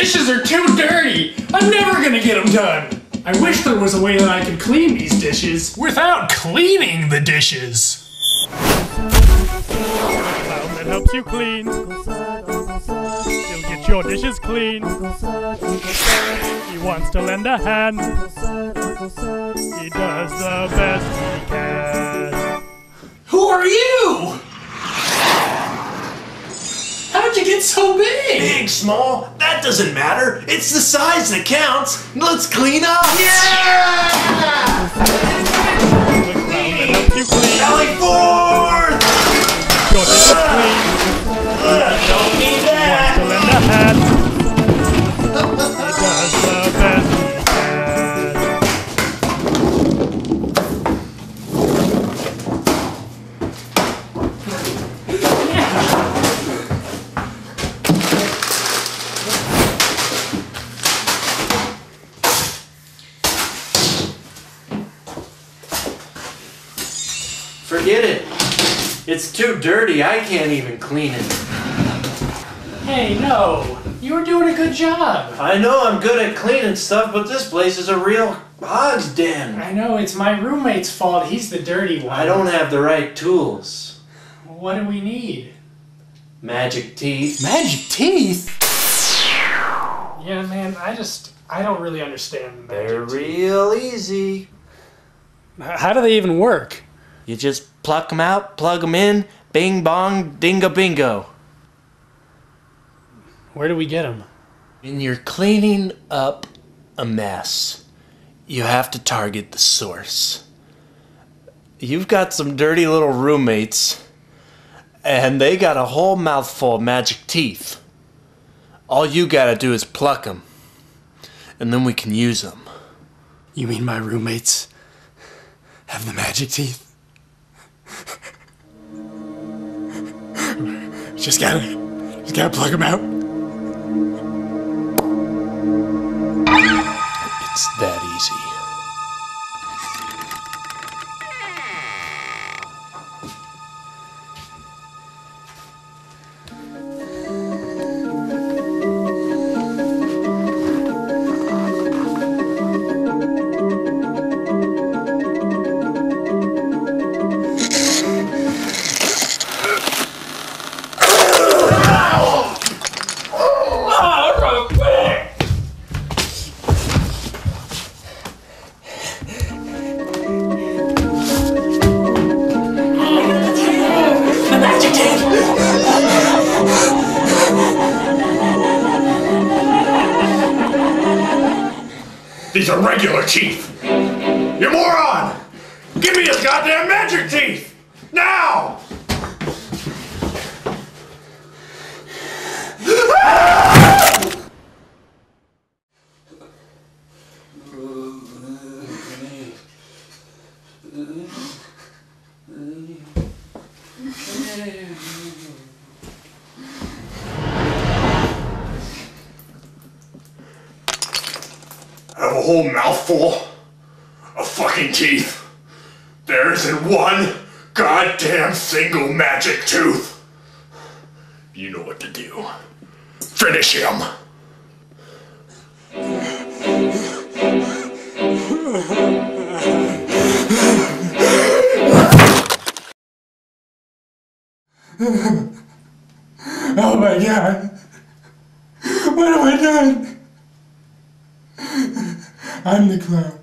dishes are too dirty. I'm never gonna get them done. I wish there was a way that I could clean these dishes. Without cleaning the dishes. Clown that helps you clean. He'll get your dishes clean. He wants to lend a hand. He does the best he can. Who are you? How'd you get so big? Big, small, that doesn't matter. It's the size that counts. Let's clean up. Yeah! The clown that helps you clean. Sally forth! Forget it. It's too dirty. I can't even clean it. Hey, no. You were doing a good job. I know I'm good at cleaning stuff, but this place is a real hog's den. I know it's my roommate's fault. He's the dirty one. I don't have the right tools. What do we need? Magic teeth. Magic teeth? Yeah, man, I just I don't really understand They're magic. real easy. How do they even work? You just pluck them out, plug them in, bing bong, dingo bingo. Where do we get them? When you're cleaning up a mess, you have to target the source. You've got some dirty little roommates, and they got a whole mouthful of magic teeth. All you gotta do is pluck them, and then we can use them. You mean my roommates have the magic teeth? just gotta, just gotta plug him out. It's that easy. These are regular teeth. You moron! Give me his goddamn magic teeth! Now! I a whole mouthful of fucking teeth. There isn't one goddamn single magic tooth. You know what to do. Finish him. Oh my god. What have I done? I'm the clown.